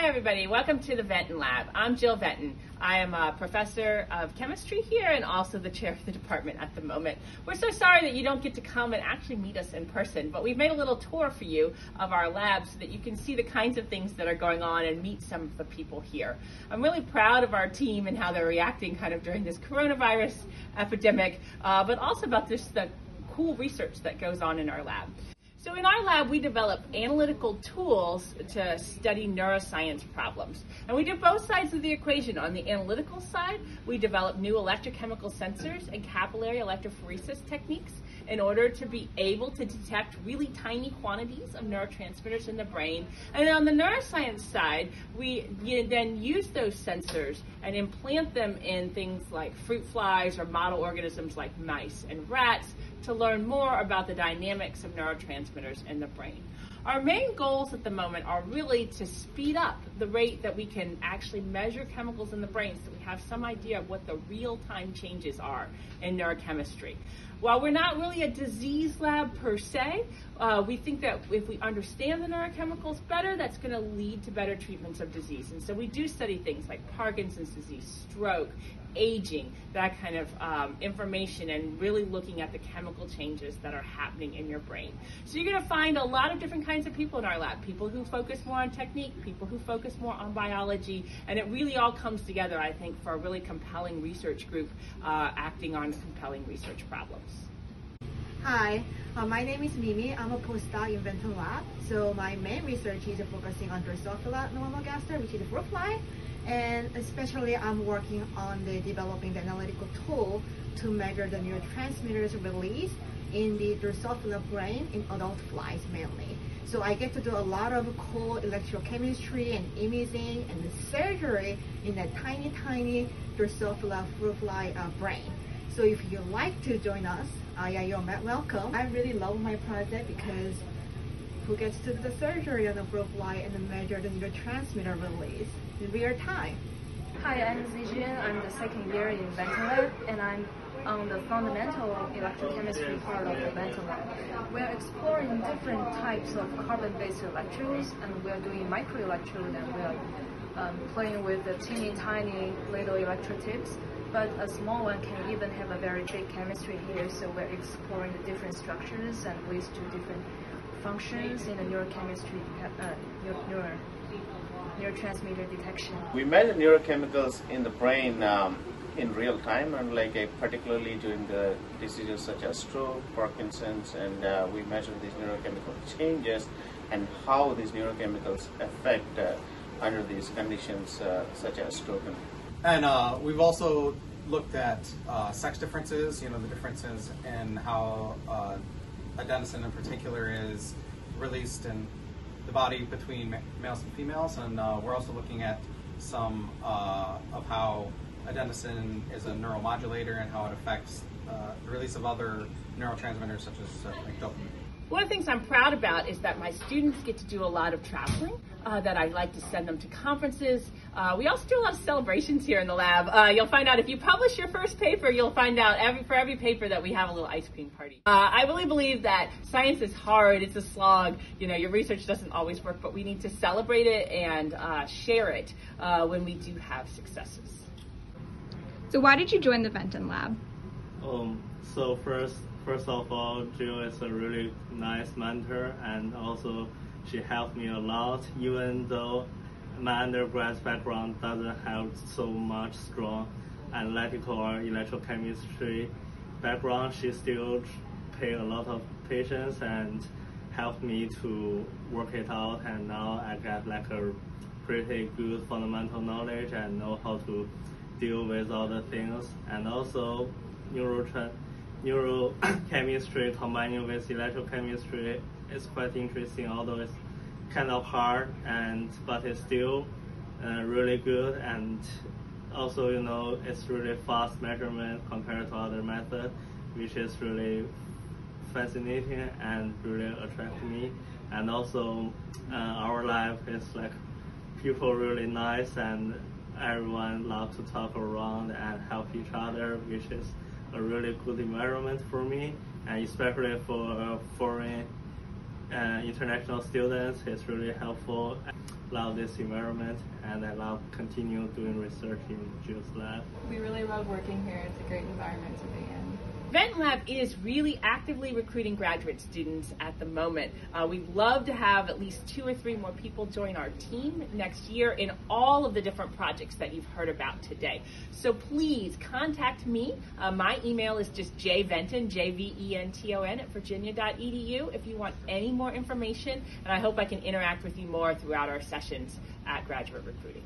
Hi everybody, welcome to the Venton Lab. I'm Jill Venton. I am a professor of chemistry here and also the chair of the department at the moment. We're so sorry that you don't get to come and actually meet us in person, but we've made a little tour for you of our lab so that you can see the kinds of things that are going on and meet some of the people here. I'm really proud of our team and how they're reacting kind of during this coronavirus epidemic, uh, but also about this the cool research that goes on in our lab. So in our lab, we develop analytical tools to study neuroscience problems. And we do both sides of the equation. On the analytical side, we develop new electrochemical sensors and capillary electrophoresis techniques in order to be able to detect really tiny quantities of neurotransmitters in the brain. And on the neuroscience side, we then use those sensors and implant them in things like fruit flies or model organisms like mice and rats to learn more about the dynamics of neurotransmitters in the brain. Our main goals at the moment are really to speed up the rate that we can actually measure chemicals in the brain so we have some idea of what the real time changes are in neurochemistry. While we're not really a disease lab per se, uh, we think that if we understand the neurochemicals better, that's going to lead to better treatments of disease. And so we do study things like Parkinson's disease, stroke, aging, that kind of um, information, and really looking at the chemical changes that are happening in your brain. So you're going to find a lot of different kinds of people in our lab people who focus more on technique, people who focus more on biology, and it really all comes together, I think, for a really compelling research group uh, acting on compelling research problems. Hi, uh, my name is Mimi. I'm a postdoc in Venton Lab. So my main research is focusing on Drosophila melanogaster, which is a fruit fly. And especially I'm working on the developing the analytical tool to measure the neurotransmitters released in the Drosophila brain in adult flies mainly. So I get to do a lot of cool electrochemistry and imaging and surgery in that tiny, tiny Drosophila fruit fly uh, brain. So if you'd like to join us, uh, yeah, you're welcome. I really love my project because who gets to do the surgery on the fruit fly and measure the neurotransmitter release in real time. Hi, I'm Zijun. I'm the second year in Venton Lab, and I'm on the fundamental electrochemistry part of the Venton Lab. We're exploring different types of carbon-based electrodes, and we're doing microelectrode, and we're um, playing with the teeny tiny little electrode tips. But a small one can even have a very big chemistry here, so we're exploring the different structures and ways to different functions in the neurochemistry, uh, neuro, neurotransmitter detection. We measure neurochemicals in the brain um, in real time, and like uh, particularly during the diseases such as stroke, Parkinson's, and uh, we measure these neurochemical changes and how these neurochemicals affect uh, under these conditions uh, such as stroke. And uh, we've also looked at uh, sex differences, you know, the differences in how adenosine in particular is released in the body between males and females, and uh, we're also looking at some uh, of how adenosine is a neuromodulator and how it affects uh, the release of other neurotransmitters such as uh, like dopamine. One of the things I'm proud about is that my students get to do a lot of traveling, uh, that I like to send them to conferences. Uh, we also do a lot of celebrations here in the lab. Uh, you'll find out if you publish your first paper, you'll find out every, for every paper that we have a little ice cream party. Uh, I really believe that science is hard, it's a slog. You know, your research doesn't always work, but we need to celebrate it and uh, share it uh, when we do have successes. So why did you join the Venton Lab? Um, so first, first of all, Jill is a really nice mentor and also she helped me a lot even though my undergrad background doesn't have so much strong analytical or electrochemistry background. She still paid a lot of patience and helped me to work it out and now I get like a pretty good fundamental knowledge and know how to deal with all the things and also neurotransmitters neurochemistry combining with electrochemistry is quite interesting, although it's kind of hard, and but it's still uh, really good. And also, you know, it's really fast measurement compared to other methods, which is really fascinating and really attract me. And also, uh, our life is like people really nice and everyone love to talk around and help each other, which is a really good environment for me, and especially for a foreign uh, international students. It's really helpful. Love this environment, and I love continue doing research in Jill's lab. We really love working here. It's a great environment to be in. Vent Lab is really actively recruiting graduate students at the moment. Uh, we'd love to have at least two or three more people join our team next year in all of the different projects that you've heard about today. So please contact me. Uh, my email is just jventon, J-V-E-N-T-O-N at virginia.edu if you want any more information. And I hope I can interact with you more throughout our sessions at Graduate Recruiting.